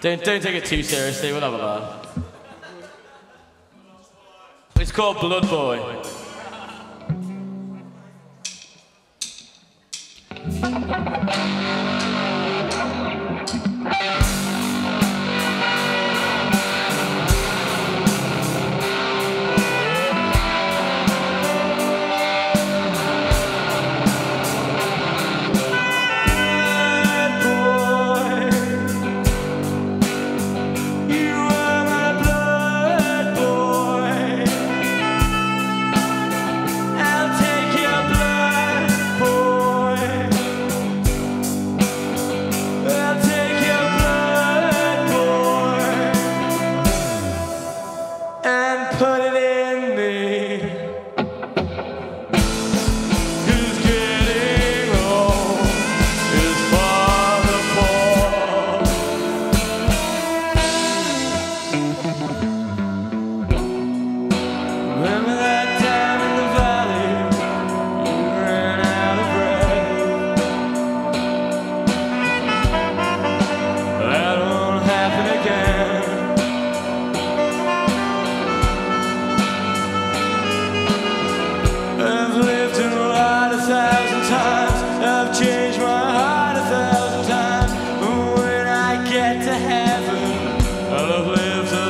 Don't, don't take it too seriously, we'll have a laugh. It's called Blood Boy. Blood Boy.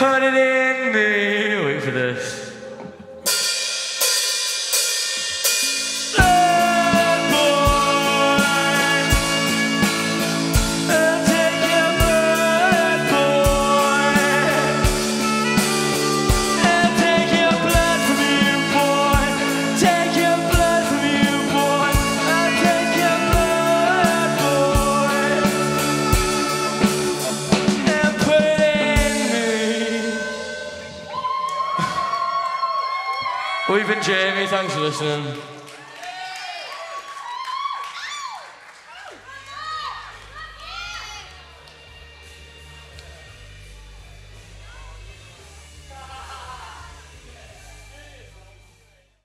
Cut it in. We've been Jamie. Thanks for listening.